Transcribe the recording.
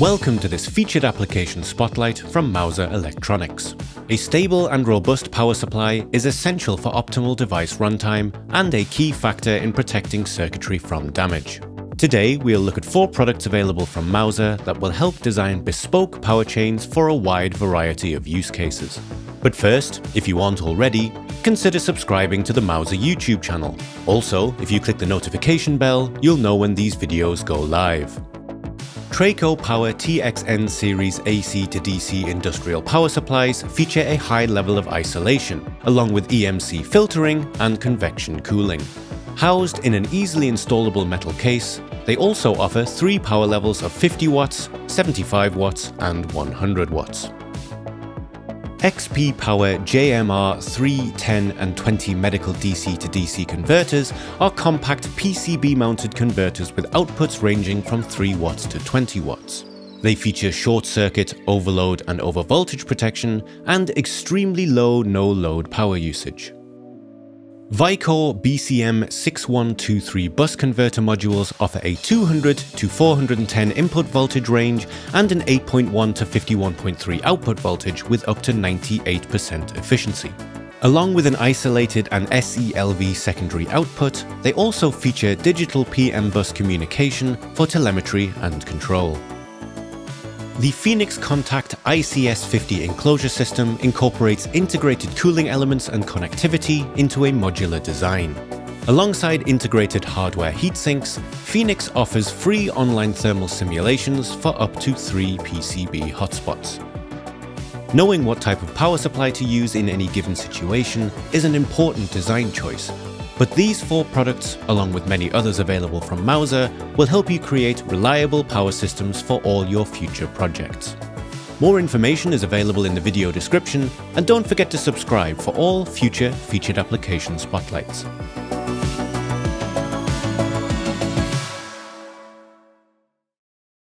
Welcome to this featured application spotlight from Mouser Electronics. A stable and robust power supply is essential for optimal device runtime and a key factor in protecting circuitry from damage. Today, we'll look at four products available from Mouser that will help design bespoke power chains for a wide variety of use cases. But first, if you aren't already, consider subscribing to the Mouser YouTube channel. Also, if you click the notification bell, you'll know when these videos go live. Traco Power TXN series AC to DC industrial power supplies feature a high level of isolation, along with EMC filtering and convection cooling. Housed in an easily installable metal case, they also offer three power levels of 50 watts, 75 watts and 100 watts. XP Power JMR 3, 10 and 20 medical DC to DC converters are compact PCB mounted converters with outputs ranging from 3 watts to 20 watts. They feature short circuit, overload and overvoltage protection and extremely low no-load power usage. Vicor BCM6123 bus converter modules offer a 200 to 410 input voltage range and an 8.1 to 51.3 output voltage with up to 98% efficiency. Along with an isolated and SELV secondary output, they also feature digital PM bus communication for telemetry and control. The Phoenix Contact ICS50 enclosure system incorporates integrated cooling elements and connectivity into a modular design. Alongside integrated hardware heatsinks, Phoenix offers free online thermal simulations for up to three PCB hotspots. Knowing what type of power supply to use in any given situation is an important design choice, but these four products, along with many others available from Mouser, will help you create reliable power systems for all your future projects. More information is available in the video description, and don't forget to subscribe for all future featured application spotlights.